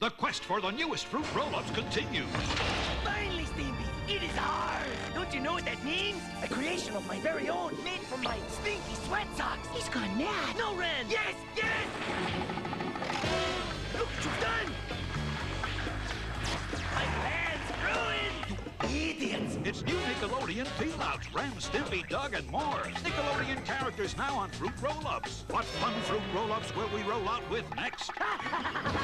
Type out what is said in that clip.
The quest for the newest fruit roll-ups continues. Finally, Stimpy, it is ours. Don't you know what that means? A creation of my very own, made from my stinky sweat socks. He's gone mad. No, Ren. Yes, yes. Look what you've done. My plan's ruined. Idiots. It's new Nickelodeon Peel-Outs, Ren, Stimpy, Doug, and more. Nickelodeon characters now on fruit roll-ups. What fun fruit roll-ups will we roll out with next?